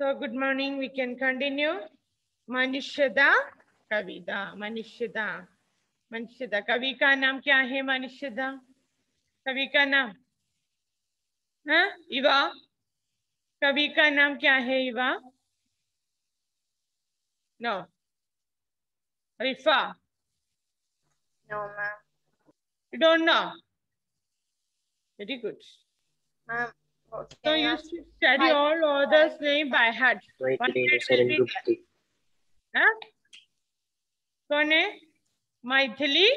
So good morning. We can continue. मनुष्यदा कविता मनुष्यदा मनुष्यदा कवि का नाम क्या है मनुष्यदा कवि का नाम हाँ युवा कवि का नाम क्या है युवा no रिफा No, ma'am. you don't know very good Ma'am, what so can you I- should study all others name by heart One Maitri word will Sharan be Group there. three. हाँ कौन है Maithili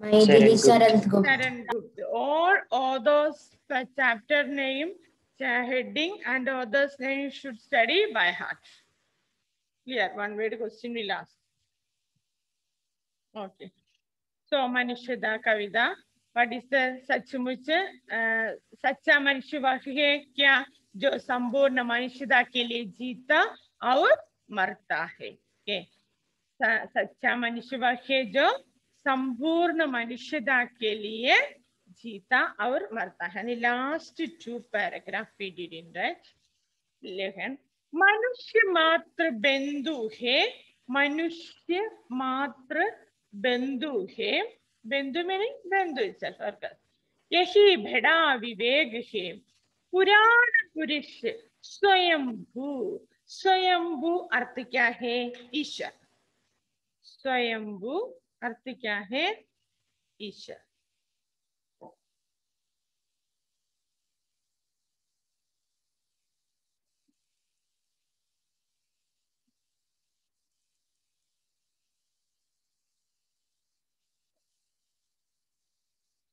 Sharan Sharan Gupta. Gupta. Sharan Gupta. All others uh, chapter name, cha- heading, and others name you should study by heart. Clear. One word question will ask. Okay. So Manishada Kavida. Is the सचमुच सच्चा मनुष्य वाक्य है क्या जो संपूर्ण मनुष्यता के लिए जीता और मरता है. स- सच्चा मनुष्य वाक्य है जो संपूर्ण मनुष्यता के लिए जीता और मरता है last two paragraph we in write लेखन मनुष्य मात्र बिंदु है मनुष्य मात्र बिंदु है बिंदु मीनिंग itself यही भेड़ा विवेक है पुराण पुरुष स्वयंभू स्वयंभू अर्थ क्या है ईश्वर स्वयंभू अर्थ क्या है ईश्वर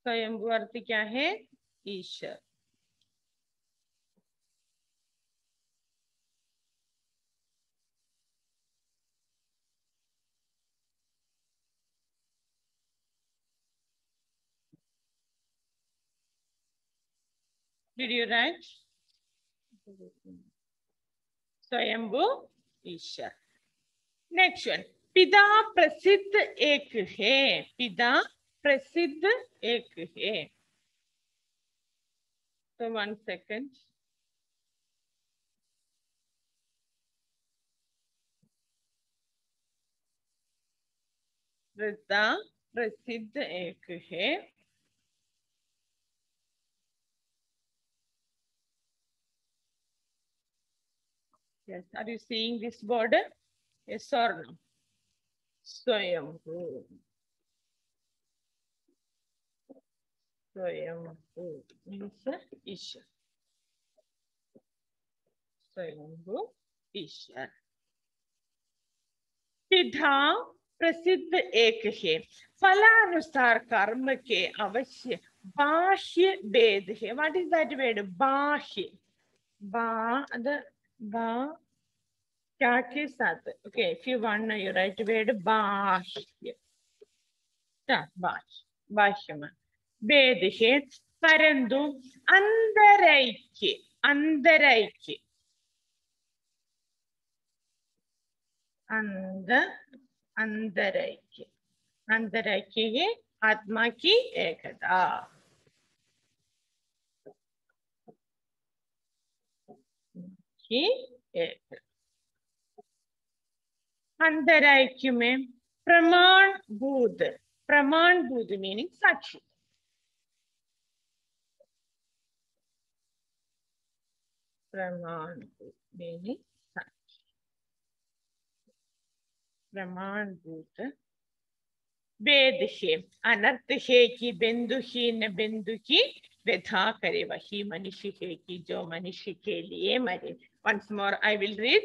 स्वयंभू अर्थ क्या है? ईश्वर। Did you write? Next one पिता प्रसिद्ध एक है। पिता प्रसिद्ध एक है तो वन सेकंड पिता प्रसिद्ध एक है Yes, are you seeing this border? Yes or no? Swayambhu. Swayambhu means Ishwar. Swayambhu Ishwar. पिता प्रसिद्ध एक है फलानुसार कर्म के अवश्य बाह्य भेद है व्हाट इज दैट वेड बाह्य बा അത് ബാ क्या के साथ okay if you want you write वेड बाह्य हाँ, बाह्य बाह्य में भेद है परंतु अंतरैक्य अंतरैक्य अंध अंतरैक्य अंतरैक्य है आत्मा की एकता की एक अंतराइक्य में प्रमाण भूत प्रमाण भूत मीनिंग साक्षी प्रमाण भूत मीनिंग साक्षी प्रमाण भूत वेद है अनर्थ है कि बिंदु ही न बिंदु की व्यथा करे वही मनुष्य है कि जो मनुष्य के लिए मरे। Once more, I will read.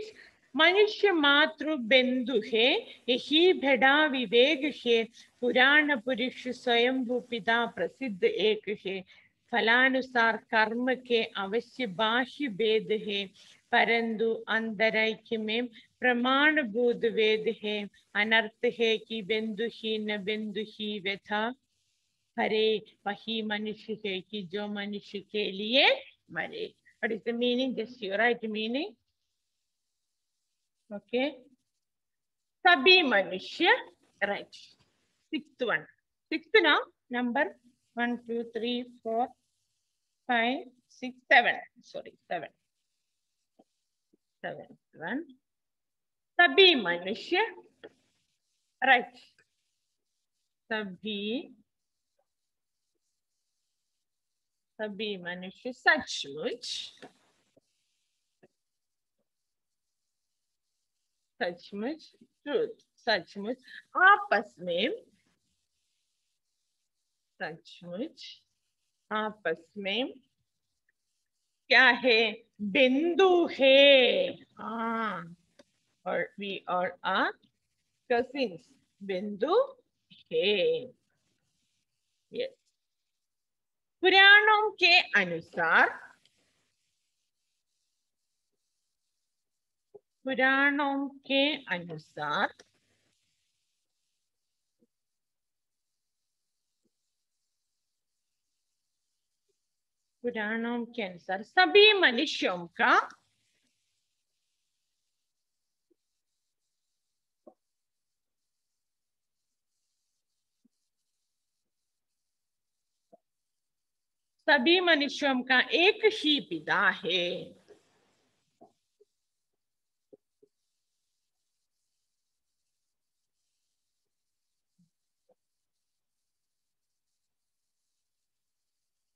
मनुष्य मातृ बिंदु है, यही भेड़ा विवेक है। पुराण पुरुष स्वयंभू पिता प्रसिद्ध एक है। फलानुसार कर्म के अवश्य बाह्य भेद है परंतु अंतरिक में प्रमाण भूत वेद है अनर्थ है कि बिंदु ही न बिंदु ही व्यथा हरे वही मनुष्य है कि जो मनुष्य के लिए मरे और इस meaning this you write meaning okay सभी मनुष्य राइट सिक्स वन सिक्स ना number one two three four five, six, seven. Sorry, seven. Seventh one सभी मनुष्य राइट सभी सभी मनुष्य सचमुच सचमुच ट्रूथ सचमुच आपस में सचमुच आपस में क्या है? बिंदु है। हाँ। और वी और आर कजिन्स बिंदु है। पुराणों के अनुसार पुराणों के अनुसार पुराणों के अनुसार सभी मनुष्यों का सभी मनुष्यों का एक ही पिता है।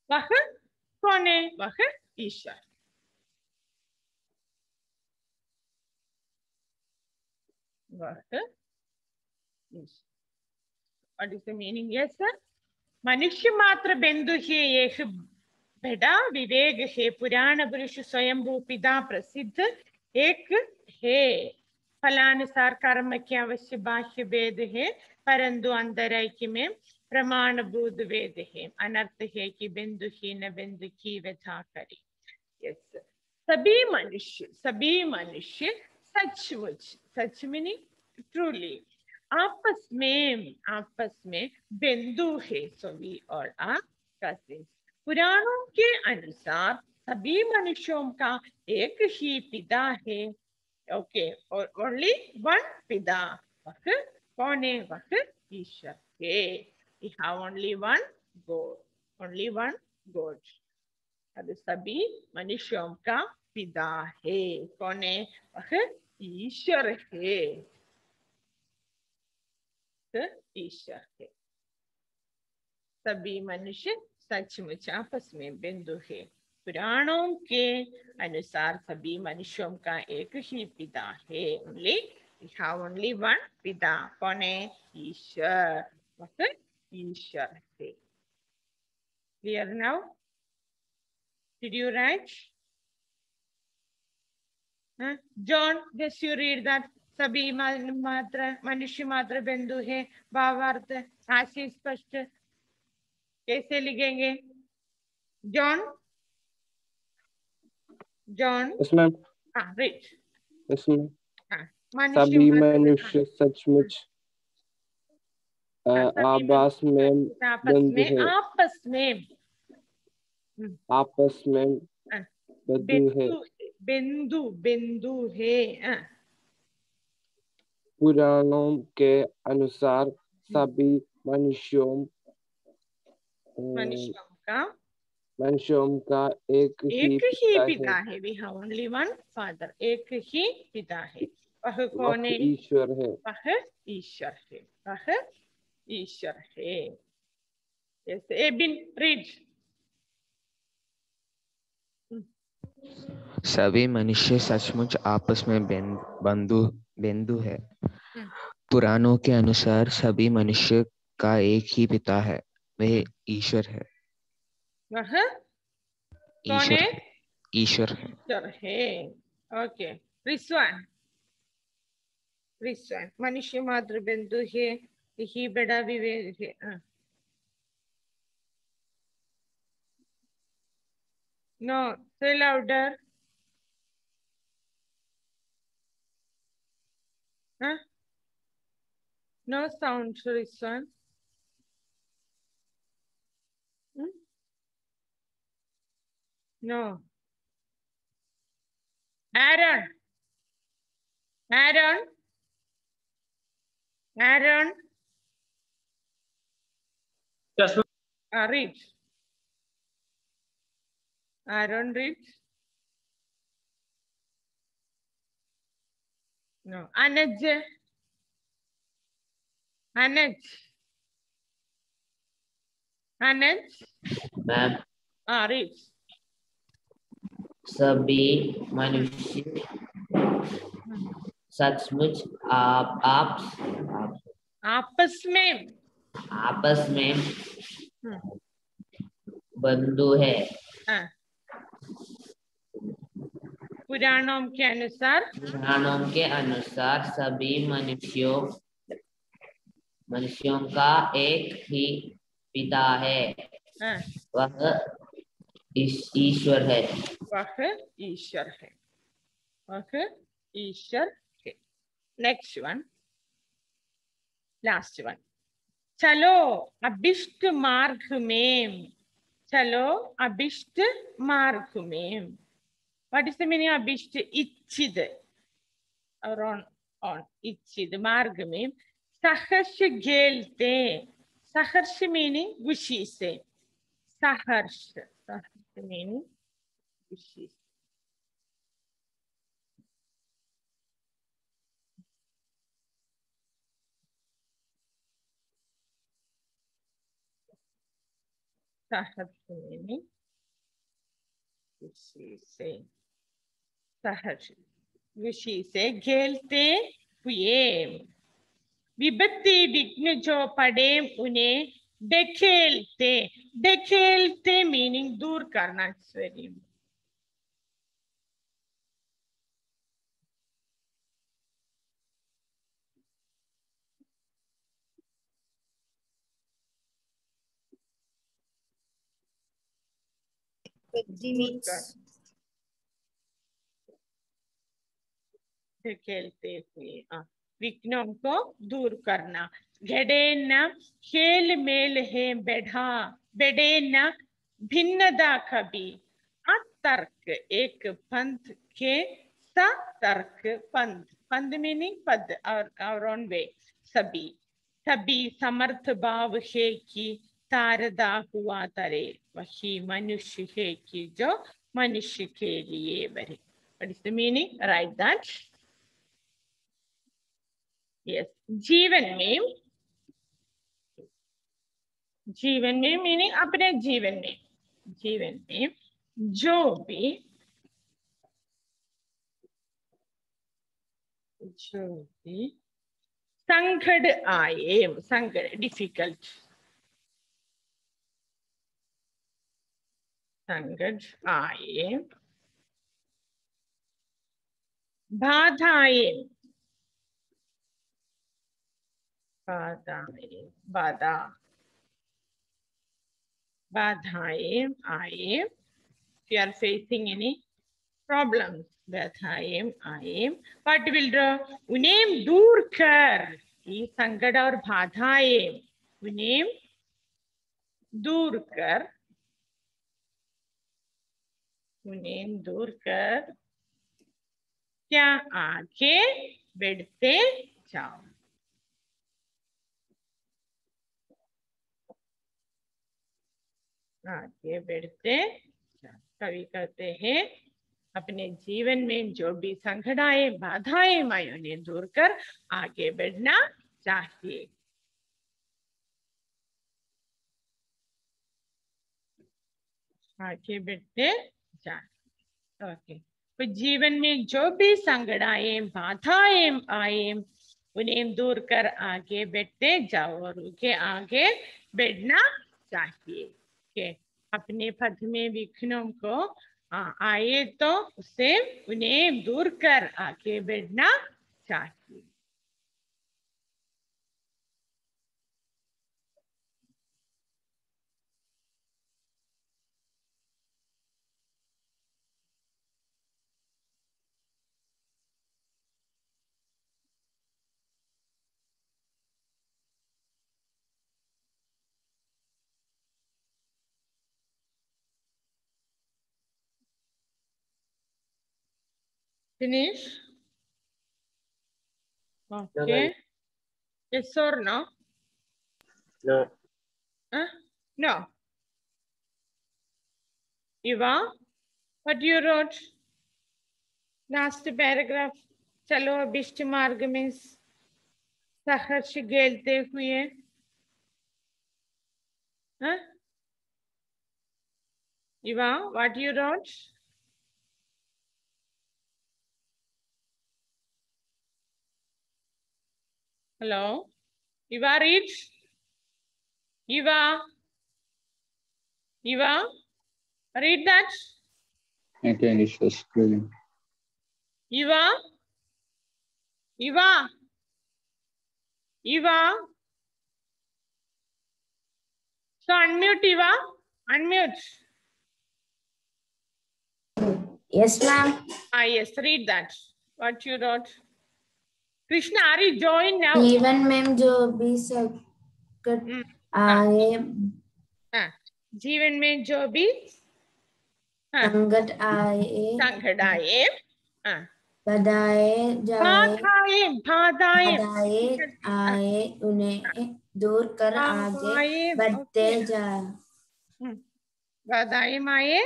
वह कौन है वह ईश्वर वह What is the meaning? Yes, sir. मनुष्य मात्र बिंदु है एक बड़ा विवेक है पुराण पुरुष स्वयंभू पिता प्रसिद्ध एक है फलानुसार कर्म के अवश्य बाह्य भेद है परंतु अंतर ऐक्य में प्रमाण बोध वेद है अनर्थ है कि बिंदु ही न बिंदु की व्यथा करे यस सभी मनुष्य सभी मनुष्य सचमुच, सच मीनिंग ट्रूली आपस में आपस में बिंदु है, सभी और पुराणों के अनुसार सभी मनुष्यों का एक ही पिता है। ओके और ओनली वन पिता वह, कौन है? वह ईश्वर है। We have only one God, only one God. அது सभी मनुष्यों का पिता है कौन है वह ईश्वर है ईश्वर है सभी मनुष्य सचमुच आपस में बिंदु है पुराणों के अनुसार सभी मनुष्यों का एक ही पिता है ओनली we have पिता कौन है ईश्वर वह ईश्वर clear now? Did you write? Huh? john just you read that. सभी मात्र मनुष्य मात्र बिंदु है भावार्थ हास्य स्पष्ट कैसे लिखेंगे जॉन जॉन yes हाँ ma'am. मनुष्य मनुष्य सचमुच अ, हाँ, सभी आभास में हाँ, आपस में आपस में आपस में हाँ, बिंदु है। बिंदु है। पुराणों के अनुसार सभी मनुष्यों मनुष्यों का मनुष्यों का एक ही एक ही पिता है। We have only one father एक ही पिता है। वह कौन है? ईश्वर है। वह ईश्वर है। वह ईश्वर है yes एबिन रीड सभी मनुष्य सचमुच आपस में बंधु बिंदु है। हम्म। पुराणों के अनुसार सभी मनुष्य का एक ही पिता है। वह ईश्वर है। वह? ईश्वर है? ईश्वर है। ईश्वर है। ओके रिस्वान। रिस्वान मनुष्य मात्र बिंदु है। ही बड़ा भी है। No say louder no sound Shaun no Aaron Aaron Aaron Yes, ma'am. Uh, read. Aaron, read. No. Anaj. Anaj. Anaj. Ma'am Ah, read. सभी मनुष्य सचमुच आप आप आपस में आपस में हम्म, बंधु है। हाँ. पुराणों के अनुसार? पुराणों के अनुसार सभी मनुष्यों मनुष्यों का एक ही पिता है। हाँ, वह ईश्वर है। वह ईश्वर है। वह ईश्वर है। नेक्स्ट वन लास्ट वन चलो, अभिष्ट मार्ग में। चलो, अभिष्ट मार्ग में। व्हाट इज़ द मीनिंग अभिष्ट? इच्छित और ऑन ऑन इच्छित मार्ग में। सहर्ष गेलते सहर्ष मीनिंग खुशी से सहर्ष सहर्ष मीनिंग खुशी से सहर्ष खुशी से खेलते हुए विपत्ति विघ्न जो पड़े उन्हें ढकेलते ढकेलते मीनिंग दूर करना सॉरी दूर ढकेलते हुए हाँ, विघ्नों को दूर करना। घड़े न खेल मेल है बढ़ा। बड़े न भिन्नता कभी। अतर्क एक पंथ के सतर्क पंथ। पंथ मीनिंग पद और और वे सभी। सभी समर्थ भाव है कि तारदा हुआ तरे वही मनुष्य है कि जो मनुष्य के लिए बने What is the meaning? Write that. Yes. जीवन में जीवन में मीनिंग अपने जीवन में जीवन में जो भी जो भी संकट आए संकट डिफ़िकल्ट संकट आए बाधाएँ if you are facing any problems. will दूर कर ये और बाधाएँ उन्हें दूर कर उन्हें दूर कर। क्या आगे बढ़ते जाओ आगे बढ़ते जाओ कवि कहते हैं, अपने जीवन में जो भी आए बाधाएँ आए उन्हें दूर कर, आगे बढ़ना चाहिए। आगे बढ़ते ओके। तो जीवन में जो भी संकट आए बाधाएँ आए उन्हें दूर कर आगे बैठते जाओ और उनके आगे बैठना चाहिए। के अपने पथ में विघ्नों को आए तो उसे उन्हें दूर कर आगे बैठना चाहिए। Finish? Okay. Yes or no? No. Huh? No. Eva, what you wrote? Last paragraph. चलो अभिष्ट मार्ग में सहर्ष खेलते हुए हाँ? Iva, what you wrote? Hello? Eva read. Eva? Eva? read that. Okay, it's just scrolling. Eva? Eva? Eva? So unmute Eva. Unmute. Yes, ma'am. Ah, yes, read that. What you wrote. Krishna, are you join now? जीवन में जो भी संकट आए हाँ, जीवन में जो भी? हाँ, संकट आए। संकट आए। हाँ, बधाए जाए। बाधाएँ आए उन्हें दूर कर आगे बढ़ते जाए बाधाएँ माए।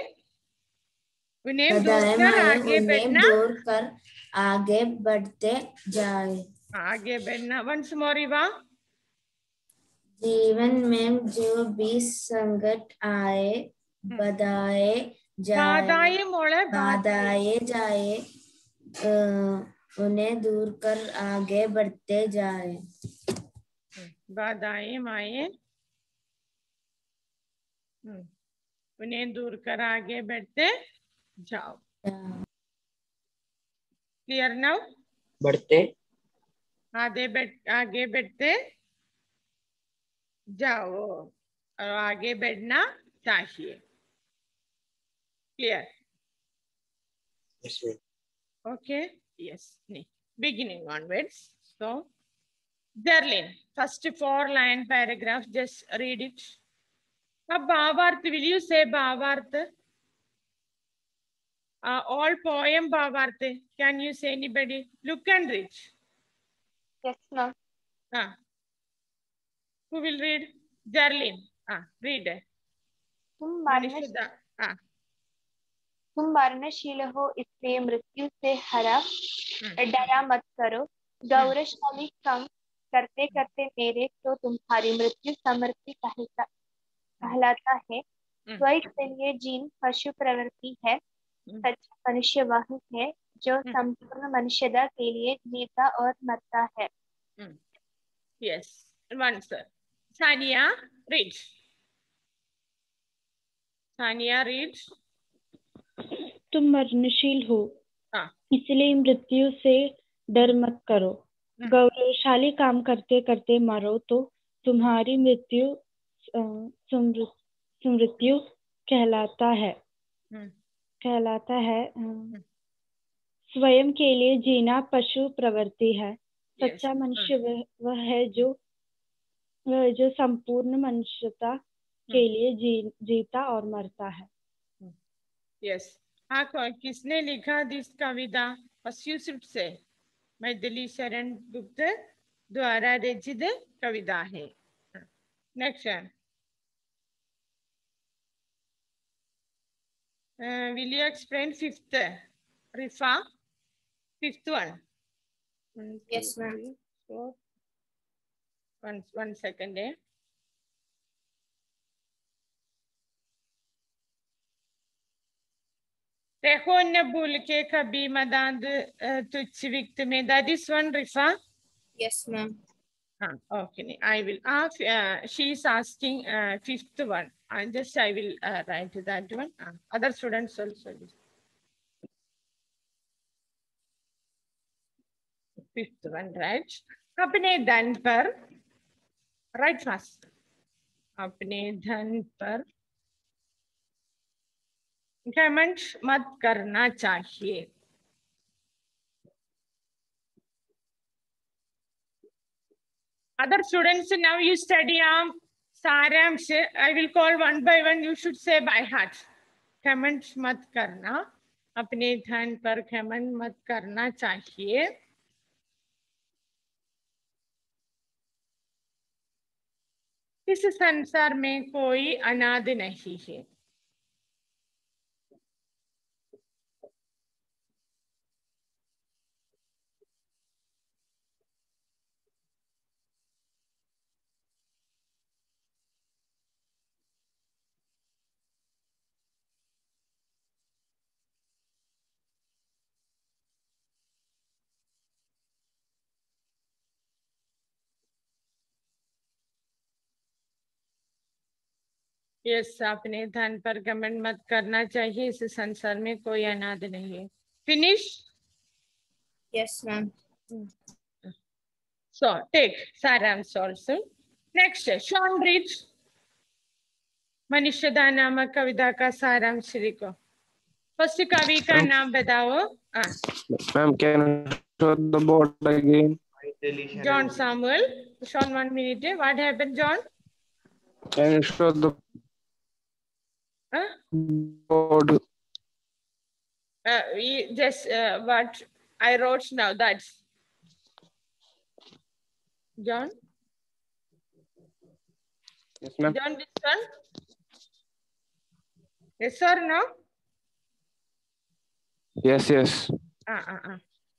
उन्हें दूर कर आगे बढ़ना। दूर कर आगे बढ़ते जाए। आगे बढ़ना। वंस मोर जीवन में जो भी संकट आए बधाए जाए बाधाएँ जाए उन्हें दूर कर आगे बढ़ते जाए। बाधाएँ माए हम्म, उन्हें दूर कर आगे बढ़ते जाओ। क्लियर नाउ बढ़ते। आधे बैठ आगे बैठते जाओ और आगे बैठना चाहिए। क्लियर ओके यस नहीं। Beginning onwards so darling first four line paragraph just read it अब भावार्थ विल यू से भावार्थ Uh, all poem भावार्थ. Can you say anybody? Look and read. Yes, ma'am. Ah. Who will read? Darlene. Ah, read. तुम. Ah, तुम मरणशील हो इसलिए मृत्यु से हरा डरा मत करो गौरवशाली कम करते करते मेरे तो तुम्हारी मृत्यु समृद्धि कहलाता है स्वयं के लिए जीन पशु प्रवृत्ति है हम्म। सच्चा मनुष्य वह है जो हम्म। संपूर्ण मनुष्यता के लिए जीता और मरता है yes. One, sir. Sania, read. Sania, read. तुम मरणशील हो हाँ। इसलिए मृत्यु से डर मत करो हम्म। गौरवशाली काम करते करते मरो तो तुम्हारी मृत्यु समृ- समृत्यु कहलाता है कहलाता है। स्वयं के लिए जीना पशु प्रवृत्ति है। Yes. सच्चा मनुष्य वह वह है जो वह जो संपूर्ण मनुष्यता के लिए जी, जीता और मरता है। Yes. हाँ किसने लिखा this Kavita? Should say. Maithili शरण गुप्त द्वारा रचित कविता है। Next will you explain fifth rifa fifth one One, two, Yes, ma'am. three, four. one one second eh? रहो न भूल के कभी मदाद अ, तुझ विक्त में that is one रिफा Yes, ma'am. हाँ okay नहीं, I will ah uh, she is Uh, I just I will uh, write that one Ah, other students also will. fifth one right अपने धन पर right fast अपने धन पर घमंड मत करना चाहिए other students now you study um सारांश I will call one by one you should say by heart खेमंड मत करना अपने धन पर खेमंड मत करना चाहिए इस संसार में कोई अनाद नहीं है। ये अपने धन पर कमेंट मत करना चाहिए इस संसार में कोई अनाद नहीं है। Finish yes ma'am so take सारा सोल्सो नेक्स्ट है शॉन ब्रिज मनुष्यदा नामक कविता का सारा श्री को। फ़र्स्ट कवि का नाम बताओ। Ma'am can the board again John Samuel Shaun one minute what happened John can show the God. Uh, we just uh, what I wrote now. that John. Yes, ma'am. John, this one. Yes or no? Yes, yes. Ah, ah.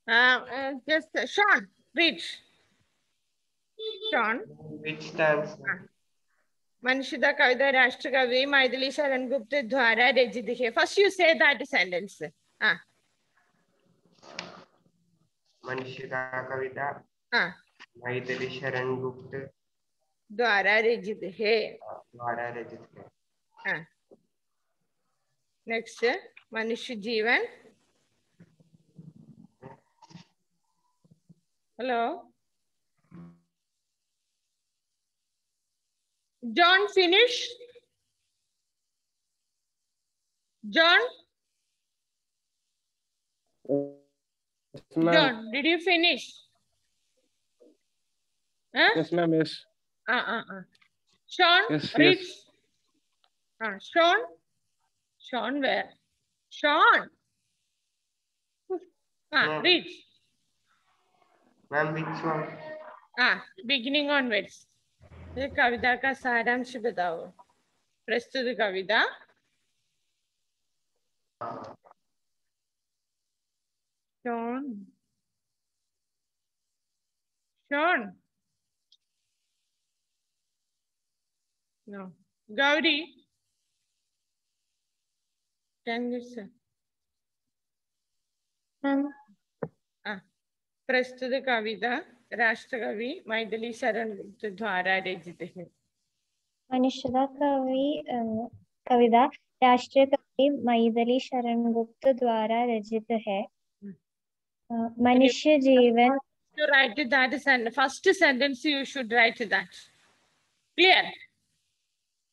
Ah. uh. Uh, just uh, Sean, read. Sean. Which stands? Uh. Ah. कविता राष्ट्र कवि मैथिली शरण गुप्त द्वारा रचित है first you say that sentence हाँ मनुष्य का कविता हाँ मैथिली शरण गुप्त द्वारा रचित है द्वारा रचित है हाँ John finish. John? Yes, John, did you finish? Huh? Yes, ma'am, yes. Uh, uh, uh. Sean, yes, read. Yes. Uh, Sean? Sean where? Sean. Uh, ah, no. read. Ma'am, which one? Ah, beginning onwards. ये कविता का सारांश बताओ। प्रस्तुत कविता। Shaun Shaun no. Gauri. Can you say प्रस्तुत कविता। राष्ट्रकवि मैथिली शरण गुप्त द्वारा रचित है। कवि कविता राष्ट्रीय कवि मैथिली शरण गुप्त द्वारा रचित है। मनुष्य जीवन to write that sen first sentence you should write that. Clear?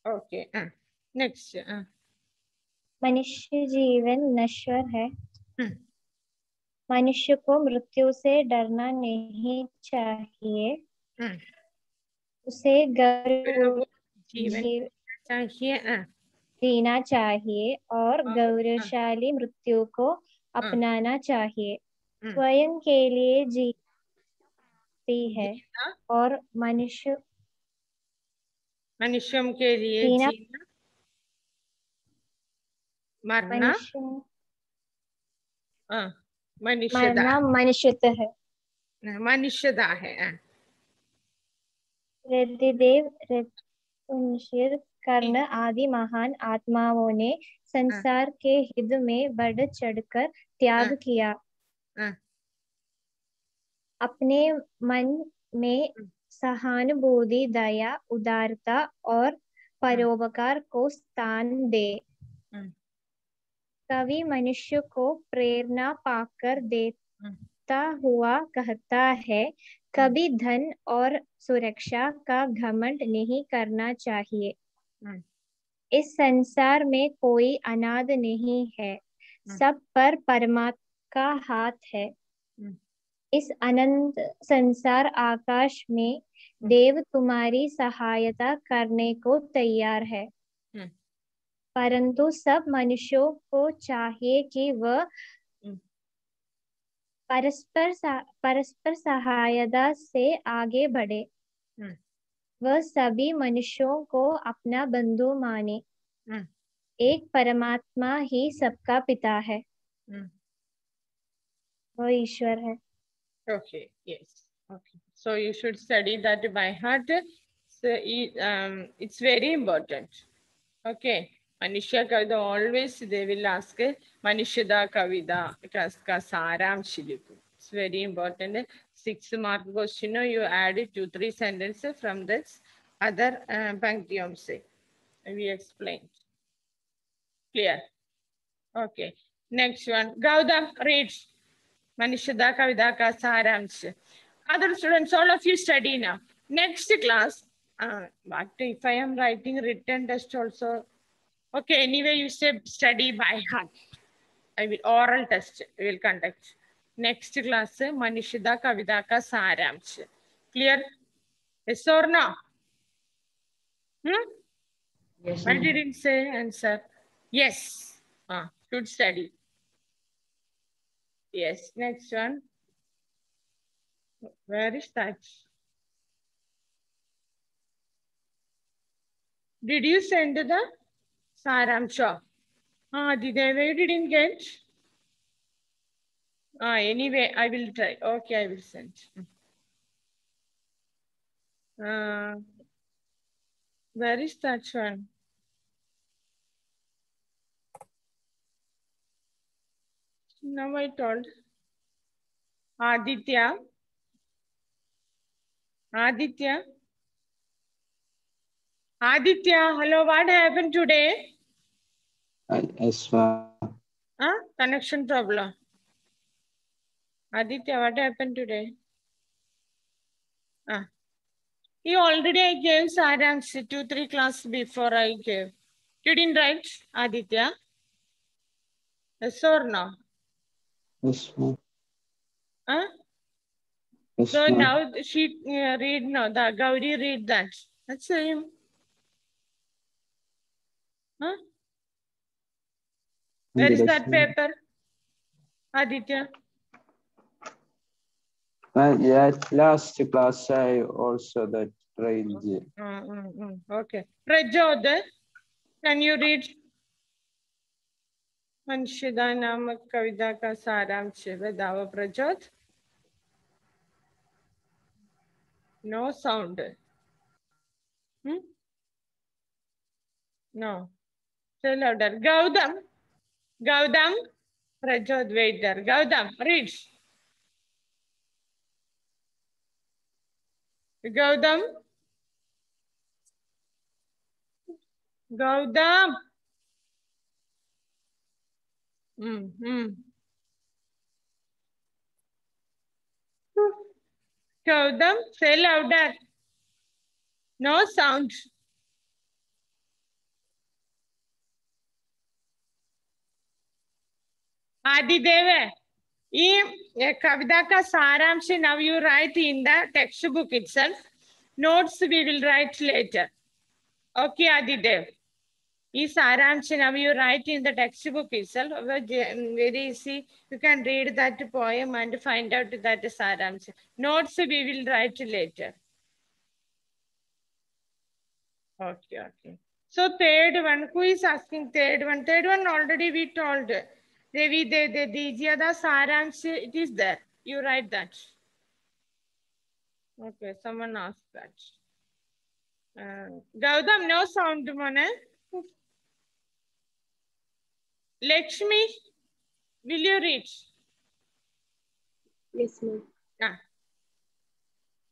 Okay uh, next uh, मनुष्य जीवन नश्वर है। हम्म। मनुष्य को मृत्यु से डरना नहीं चाहिए। हम्म। उसे गर्व जीवन चाहिए uh, जीना चाहिए और हाँ, गौरवशाली मृत्यु को अपनाना चाहिए। हम्म। स्वयं के लिए जीती है और मनुष्य मनुष्यों के लिए जीना। जीना। मरना। मनुष्यदा। है। मनुष्यदा है ऋद्धिदेव कर्ण आदि महान आत्माओं ने संसार के हित में बढ़ चढ़कर त्याग हाँ। किया। हाँ। अपने मन में सहानुभूति दया उदारता और परोपकार को स्थान दे। हाँ। कवि मनुष्य को प्रेरणा पाकर देता हुआ कहता है कभी धन और सुरक्षा का घमंड नहीं करना चाहिए हम्म। इस संसार में कोई अनाद नहीं है सब पर परमात्मा का हाथ है हम्म। इस अनंत संसार आकाश में देव तुम्हारी सहायता करने को तैयार है हम्म। परंतु सब मनुष्यों को चाहिए कि वह हम्म। परस्पर सा- परस्पर सहायता से आगे बढ़े हम्म। वह सभी मनुष्यों को अपना बंधु माने हम्म। एक परमात्मा ही सबका पिता है। वह ईश्वर है Okay, yes. Okay. So you should study that by heart. So it, um, it's very important. Okay. Kavida because ka saramsh likho. It's very important. Six mark question. You add two, three sentences from this other uh, panktiyom se. we explained. Clear? Okay. Next one. Gautam reads Manishada Kavida Ka Saramsh. Other students, all of you study now. Next class, uh, but if I am writing written test also, okay, anyway, you say study by heart. I will oral test will conduct. Next class, Manishida Kavida Ka Saramsh. Clear? Yes or no? Hmm? Yes, I didn't say answer. Yes. Ah, should study. Yes. Next one. Where is that? Did you send the Saramsha? Ah, did I you didn't get? Ah, anyway, I will try. Okay, I will send. Uh, where is that one? Now I told Aditya. Aditya. Aditya, hello, what happened today? Yes. Huh? Connection problem. Aditya, what happened today? Ah. You already I gave Saransh two, three class before I gave. You didn't write, Aditya? Yes or no? Yes, ma'am. Huh? Yes, So now she uh, read no, the Gauri read that. That's same. Huh? Where is Yes, that ma'am. paper? Aditya. Uh, yeah, last class I also that range. Mm, mm, mm. Okay. Prajod, can you read? वंशिदा नामक कविता का सारांश बताओ प्रजोत no sound no Say louder. Gautam. Gautam. Rajod. Gautam, read. Gautam. Gautam. Mm -hmm. Gautam, say louder. No sound. Adidev, ये कविता का सारांश now you write in the textbook itself. Notes we will write later. Okay, Adidev. ഈ സാരാംശം now you write in the textbook itself but very easy you can read that poem and find out that saramsha notes we will write later okay okay so third one who is asking third one third one already we told devi de de dijiya da saramsha it is there you write that okay someone asked that uh, Gautam no sound mone Lakshmi, will you read? Yes, ma'am. Ah.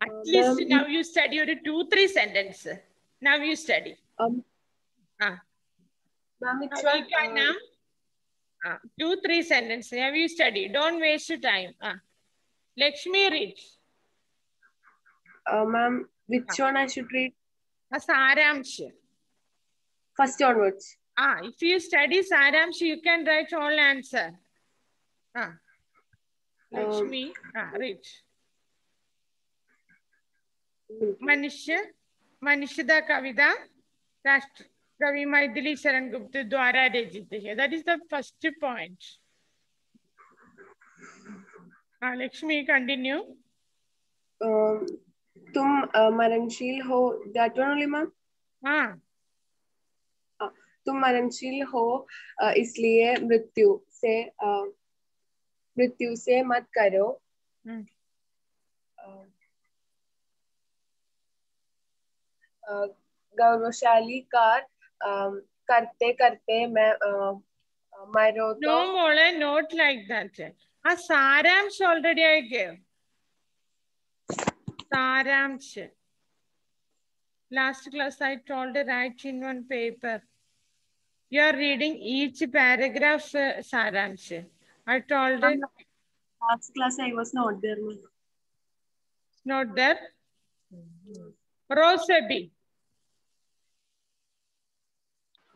At Uh, least now you study your two, three sentences. Now you study. Um, Ah. ma'am, it's uh, now. Ah, two, three sentences. Have you studied? Don't waste your time. Uh, Lakshmi read. Uh, Ma'am, which uh, one I should read? Saramsh. First onwards. Ah, if you study Saramsh, you can write all answer. Ah. Um, Lakshmi, ah, read. മനുഷ്യ മനുഷ്യത കവിത രാഷ്ട്ര कवि मैथिली शरण गुप्त द्वारा रचित है that is the first point हाँ लक्ष्मी कंटिन्यू Um, तुम मरणशील हो that one only, ma'am. हाँ. तुम मरणशील हो इसलिए मृत्यु से uh, मृत्यु से मत करो। हम्म। uh, uh, गौरवशाली कार um, करते करते मैं uh, मरो नो तो मोळे नोट लाइक दैट हाँ सारांश ऑलरेडी आई गेव सारांश Last class I told her write in one paper. You are reading each paragraph, uh, Saransh. I told her Last class I was not there. ma'am. not there. Rose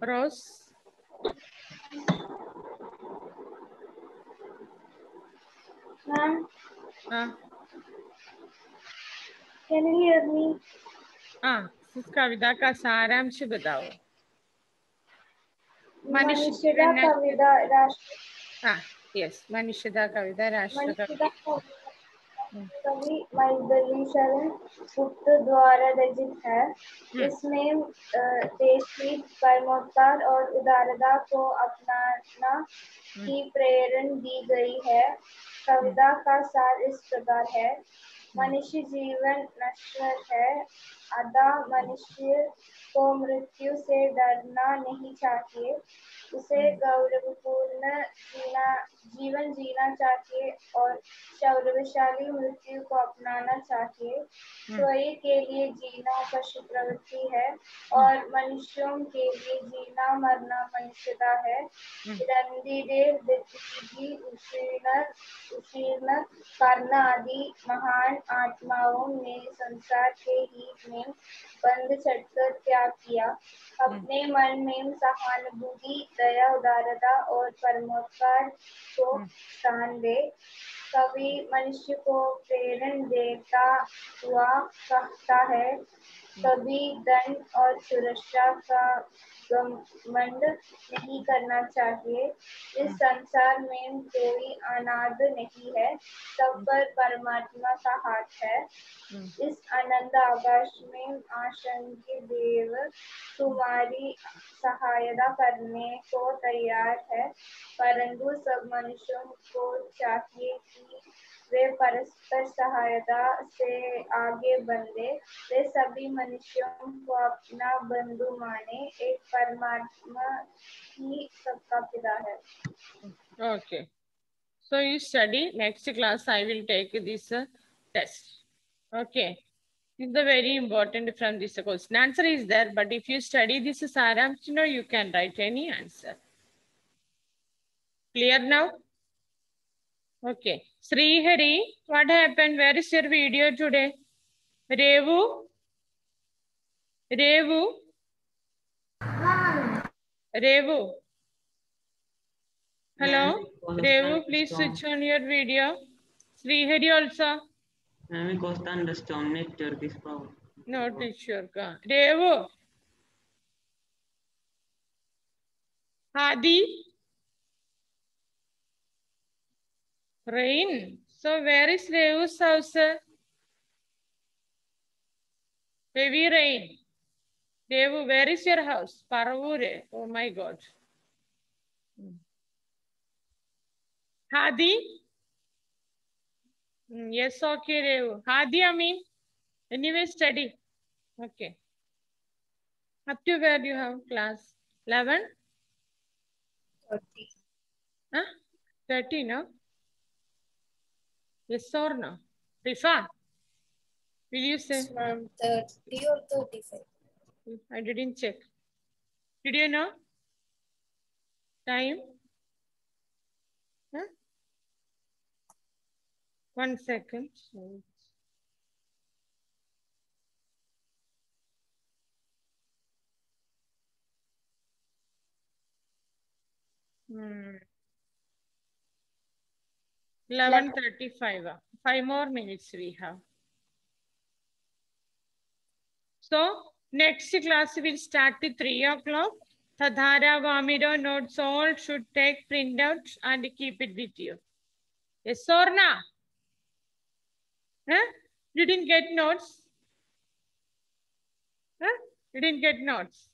Rose. Ma'am, Uh, can you hear me? हाँ इस कविता का सारांश बताओ मनुष्य कविता राष्ट्र हाँ yes मनुष्यदा कविता राष्ट्र कविता कवि मैथिली शरण गुप्त द्वारा रचित है। इसमें अ, देश की परमोत्तर और उदारता को अपनाना की प्रेरणा दी गई है। कविता का सार इस प्रकार है। मनुष्य जीवन नश्वर है। अदा मनुष्य को मृत्यु से डरना नहीं चाहिए। उसे गौरवपूर्ण जीना जीवन जीना चाहिए और सौरभशाली मृत्यु को अपनाना चाहिए। स्वयं के लिए जीना पशु प्रवृत्ति है और मनुष्यों के लिए जीना मरना मनुष्यता है। उशीर्ण कर्ण आदि महान आत्माओं ने संसार के हित में बंद छटकर त्याग किया। अपने मन में सहानुभूति दया उदारता और परमोपकार को स्थान दे। कवि मनुष्य को प्रेरण देता हुआ कहता है कभी धन और सुरक्षा का घमंड नहीं करना चाहिए। इस संसार में कोई अनाद नहीं है सब पर परमात्मा का हाथ है। इस आनंद आकाश में आशंकी देव तुम्हारी सहायता करने को तैयार है परंतु सब मनुष्यों को चाहिए कि वे परस्पर सहायता से आगे बढ़े वे सभी मनुष्यों को अपना बंधु माने एक परमात्मा ही सबका पिता है you study. Next class, I will take this uh, test. Okay. This is the very important from this question. Answer is there, but if you study this Saramsh, you know, you can write any answer. Clear now? Okay. Srihari, what happened? Where is your video today? Revu? Revu? Revu? Hello? Revu, please switch on your video. Srihari also. Ma'am, cost understand network is power. Not sure. Revu. Hadi. Rain. So where is Revu's house? Heavy rain. Where is your house? Paravure. Oh my God. Hadi? Mm, Yes, okay, Revu. Hadi, I mean. Anyway, study. Okay. Up to where you have class? 11? Huh? 30, no? Yes or no? Rifa? Will you say? Ma'am, 30 or 35. I didn't check. Did you know? Time? Huh? One second. Hmm. Eleven thirty-five. ah. Five more minutes we have. So next class will start at three o'clock. Tadhara Vamiro notes all should take printouts and keep it with you. Yes or no? Huh? You didn't get notes? Huh? You didn't get notes?